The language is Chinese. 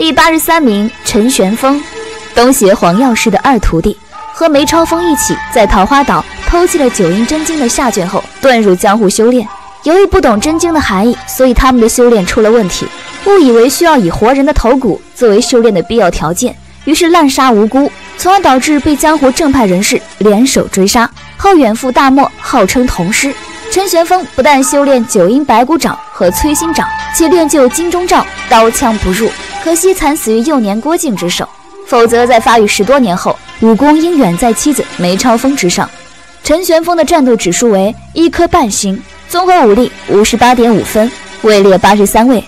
第八十三名陈玄风，东邪黄药师的二徒弟，和梅超风一起在桃花岛偷窃了九阴真经的下卷后，遁入江湖修炼。由于不懂真经的含义，所以他们的修炼出了问题，误以为需要以活人的头骨作为修炼的必要条件，于是滥杀无辜，从而导致被江湖正派人士联手追杀，后远赴大漠，号称童师。陈玄风不但修炼九阴白骨掌和摧心掌，且练就金钟罩，刀枪不入。可惜惨死于幼年郭靖之手，否则在发育十多年后，武功应远在妻子梅超风之上。陈玄风的战斗指数为一颗半星。综合武力五十八点五分，位列八十三位。